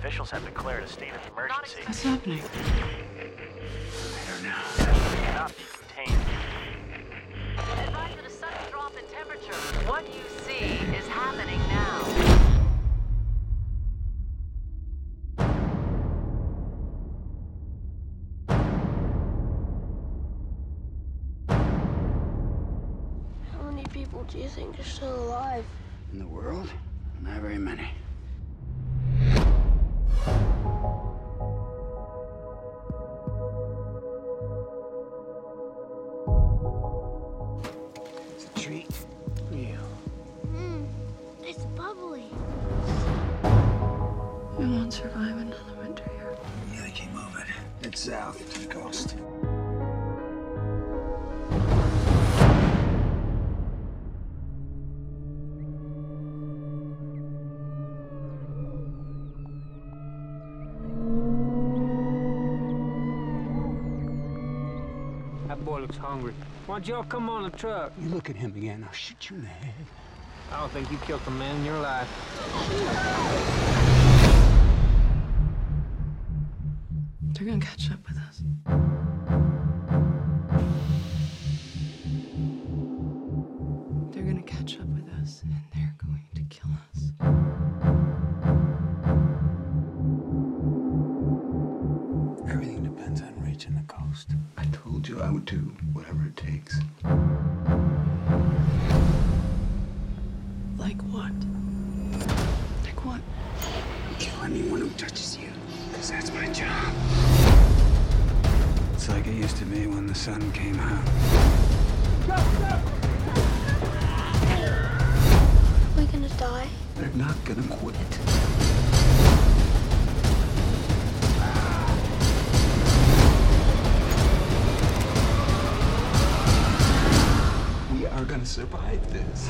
Officials have declared a state of emergency. What's happening? I don't know. It cannot be contained. Advise of a sudden drop in temperature. What you see is happening now. How many people do you think are still alive? Treat for. Mmm, it's bubbly. We won't survive another winter here. Yeah, they keep moving. Head south to the coast. That boy looks hungry. Why don't y'all come on the truck? You look at him again, I'll shoot you in the head. I don't think you killed a man in your life. They're gonna catch up with us. Told you I would do whatever it takes. Like what? Like what? Kill anyone who touches you, because that's my job. It's like it used to be when the sun came out. Are we gonna die? They're not gonna quit. Survive this.